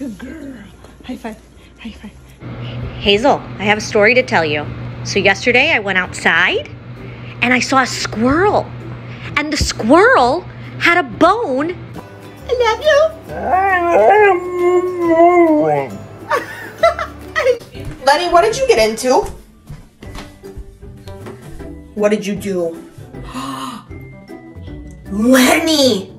Good girl. High five. High five. Hazel, I have a story to tell you. So, yesterday I went outside and I saw a squirrel. And the squirrel had a bone. I love you. Lenny, what did you get into? What did you do? Lenny!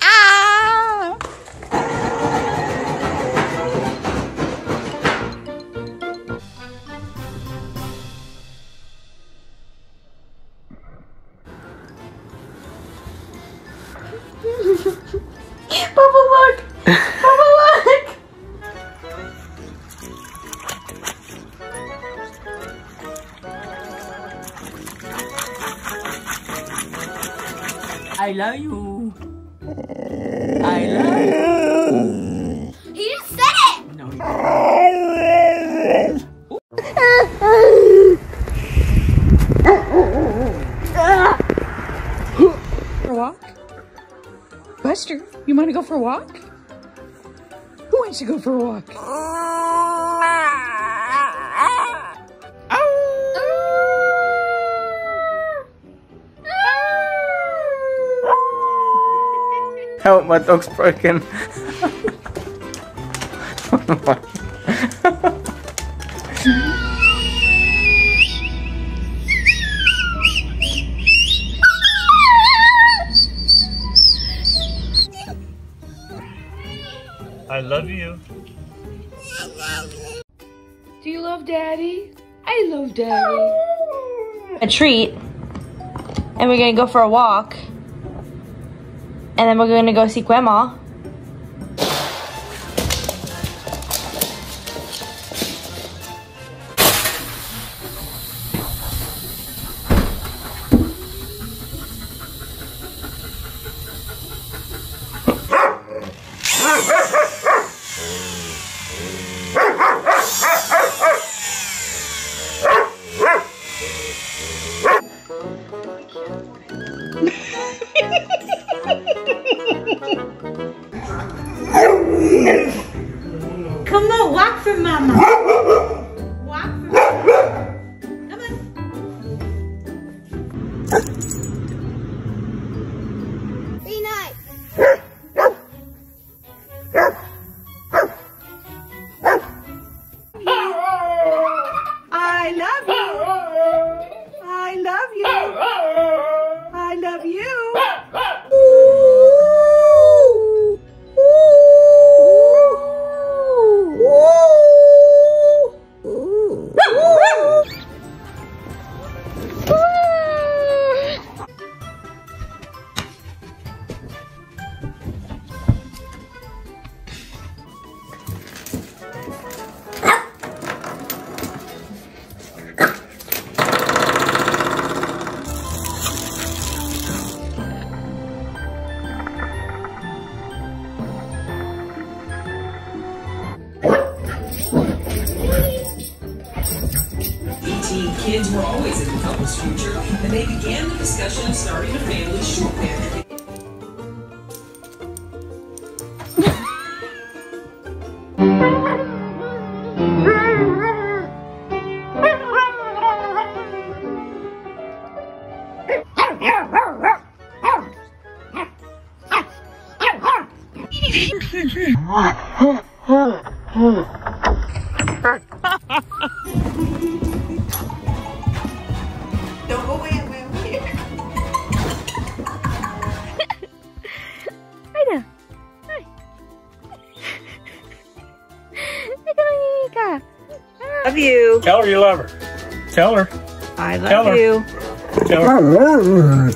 아! Love you. I love you. He just said it! No, you For a walk? Buster, you want to go for a walk? Who wants to go for a walk? Help, my dog's broken. I love you. Do you love daddy? I love daddy. A treat. And we're gonna go for a walk. And then we're gonna go see Grandma. Began the discussion of starting a family shortly after Don't Love you. Tell her you love her. Tell her. I love Tell her. you. Tell her.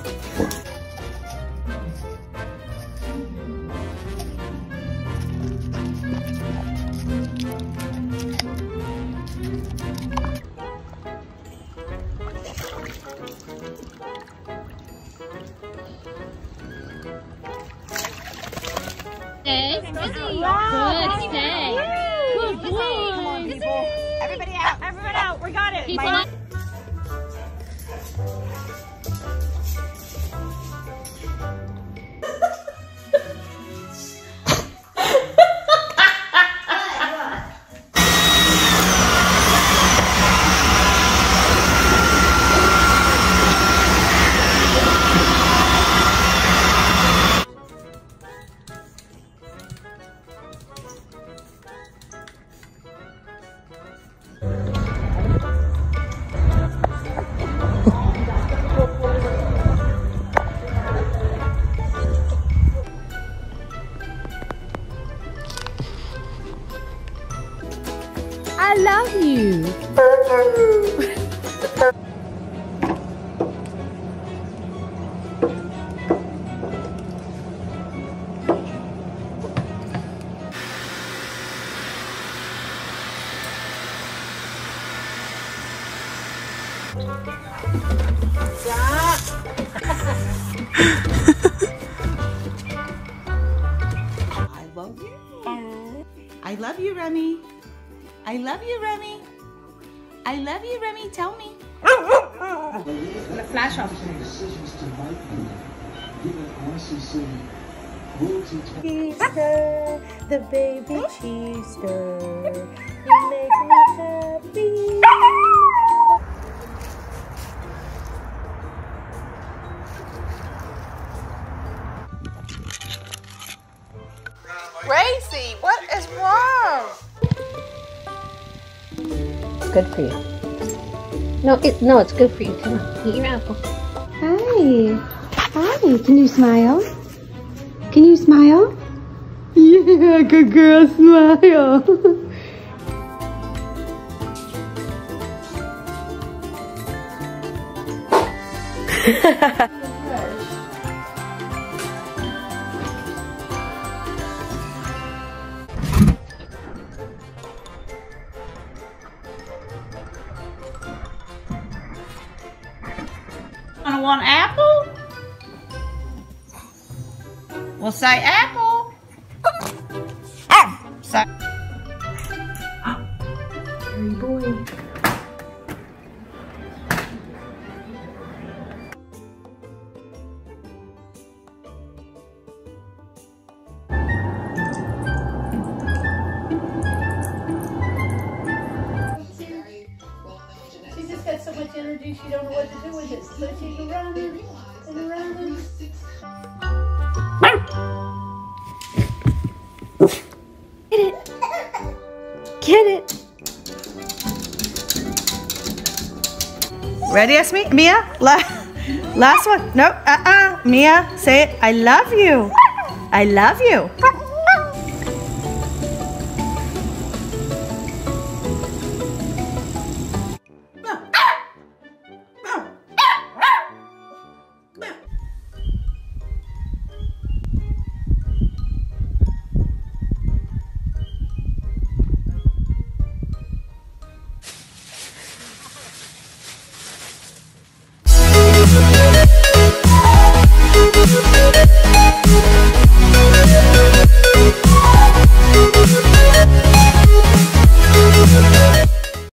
Stay. Good stay. Good boy. Everybody out. Everyone out. We got it. I love you. I love you, Remy. I love you, Remy. I love you, Remy. Tell me. The flash off. Easter, the baby Easter. You make me happy. Gracie, what is wrong? Good for you. No, it, no, it's good for you. Come on, eat your apple. Hi. Hi. Can you smile? Can you smile? Yeah, good girl, smile. Wanna apple? We'll say apple. Say. Boy. Just got so much energy, she don't know what to do with it. So she's running and running. Get it. Ready, Esme? Mia? La last one. No, uh-uh. Mia, say it. I love you. I love you.